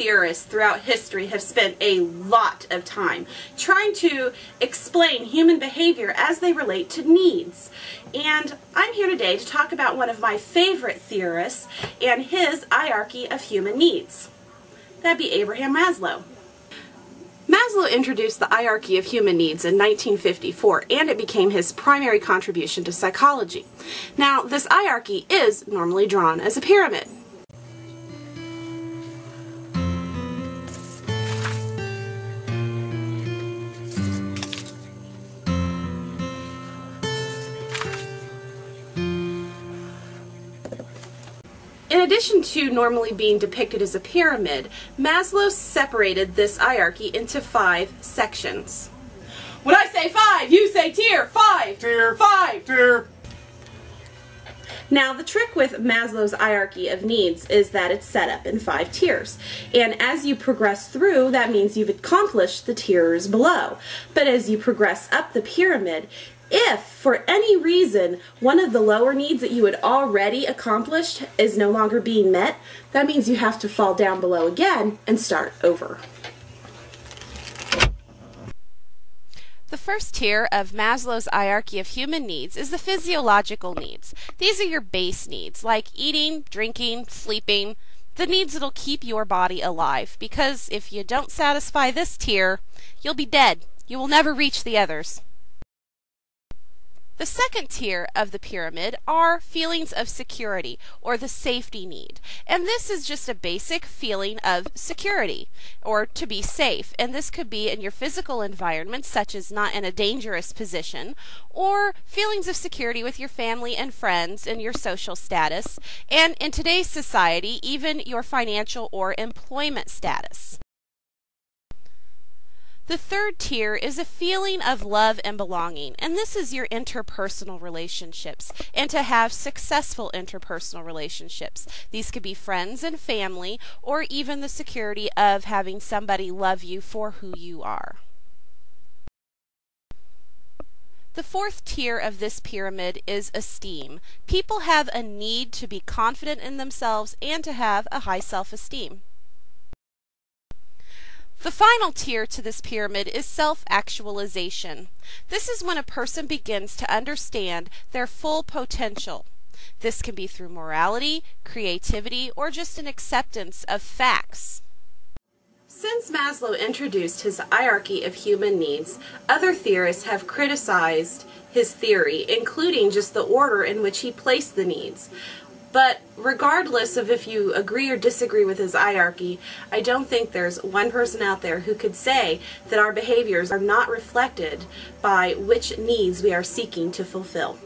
theorists throughout history have spent a lot of time trying to explain human behavior as they relate to needs. And I'm here today to talk about one of my favorite theorists and his hierarchy of human needs. That'd be Abraham Maslow. Maslow introduced the hierarchy of human needs in 1954 and it became his primary contribution to psychology. Now, this hierarchy is normally drawn as a pyramid. In addition to normally being depicted as a pyramid, Maslow separated this hierarchy into five sections. When I say five, you say tier, five, Tier. five. Tier. Now, the trick with Maslow's hierarchy of needs is that it's set up in five tiers. And as you progress through, that means you've accomplished the tiers below. But as you progress up the pyramid, if for any reason one of the lower needs that you had already accomplished is no longer being met, that means you have to fall down below again and start over. The first tier of Maslow's hierarchy of human needs is the physiological needs. These are your base needs, like eating, drinking, sleeping, the needs that'll keep your body alive. Because if you don't satisfy this tier, you'll be dead. You will never reach the others. The second tier of the pyramid are feelings of security or the safety need. And this is just a basic feeling of security or to be safe. And this could be in your physical environment, such as not in a dangerous position, or feelings of security with your family and friends and your social status. And in today's society, even your financial or employment status. The third tier is a feeling of love and belonging, and this is your interpersonal relationships and to have successful interpersonal relationships. These could be friends and family, or even the security of having somebody love you for who you are. The fourth tier of this pyramid is esteem. People have a need to be confident in themselves and to have a high self esteem. The final tier to this pyramid is self-actualization. This is when a person begins to understand their full potential. This can be through morality, creativity, or just an acceptance of facts. Since Maslow introduced his hierarchy of human needs, other theorists have criticized his theory, including just the order in which he placed the needs. But regardless of if you agree or disagree with his hierarchy, I don't think there's one person out there who could say that our behaviors are not reflected by which needs we are seeking to fulfill.